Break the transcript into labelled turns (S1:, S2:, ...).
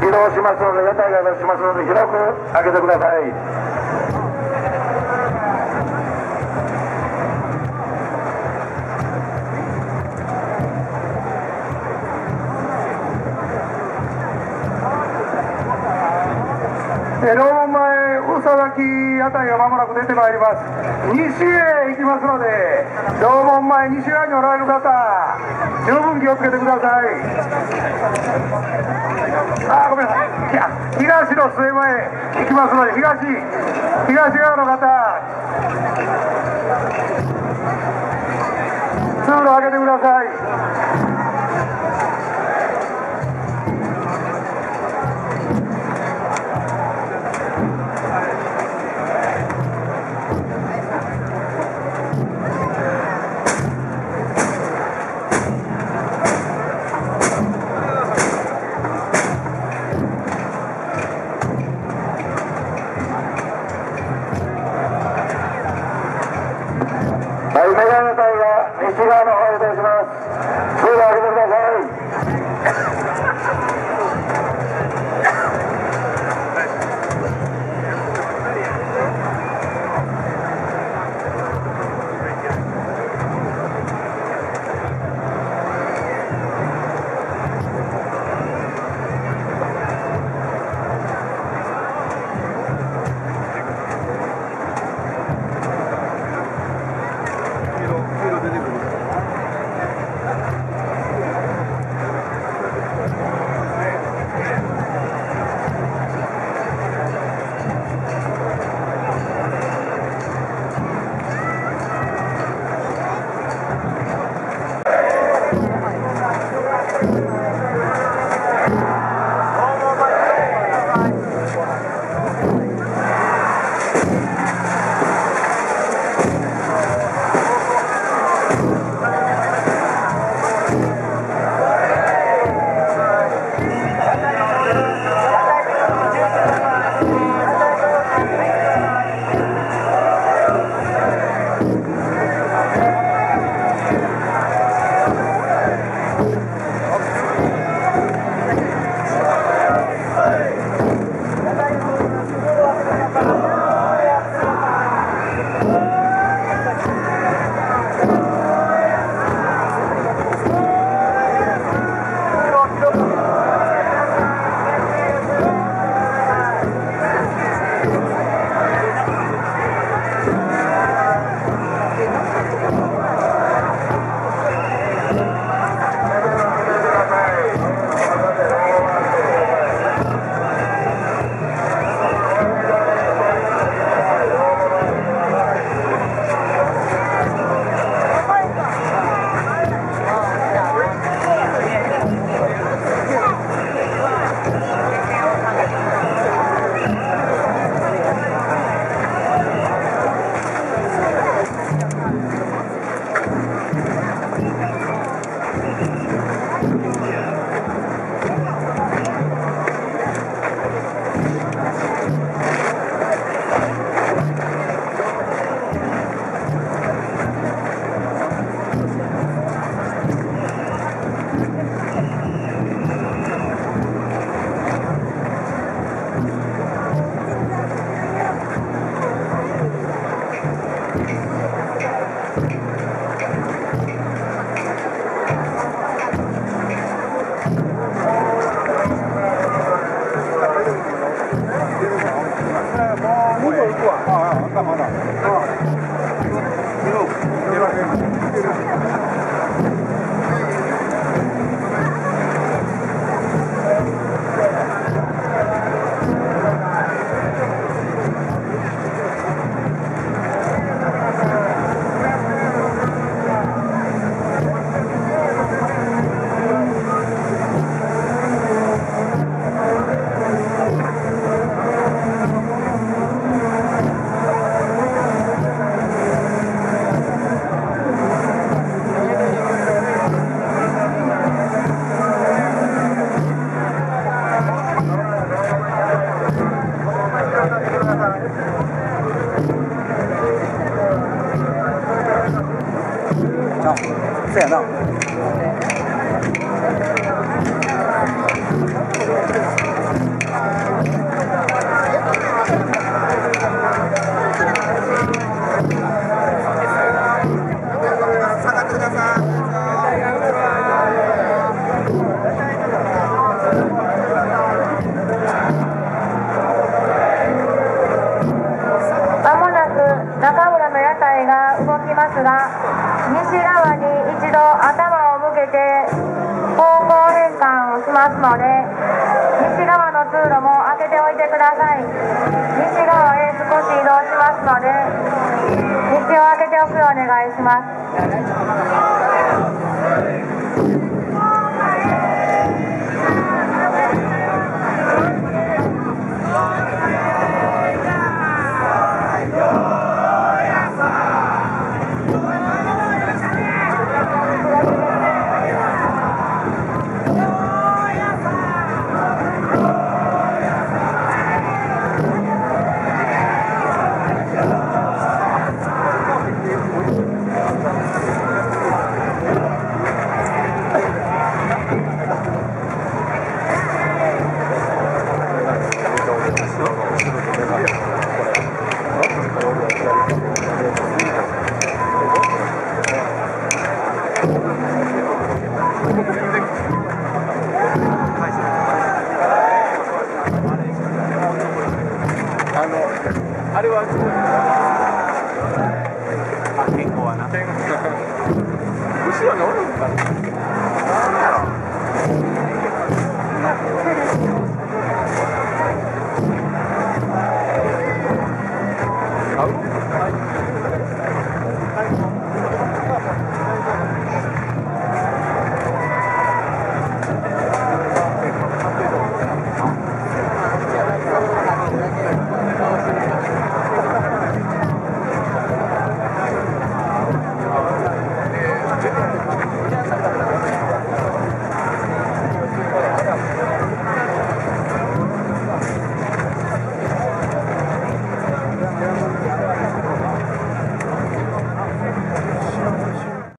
S1: 移動しますので、屋台が移動しますので、広く開けてください。
S2: えロー前、宇佐崎あたりがまもなく出てまいります。西へ行きますので、楼門前、西側におられる方、十分気をつけてくださいあーごめんなさい。い。や東の末前行きますので東東側の方通路開けてください
S3: そうやけておいてください。西側へ少し移動しますので道を開けておくようお願いします。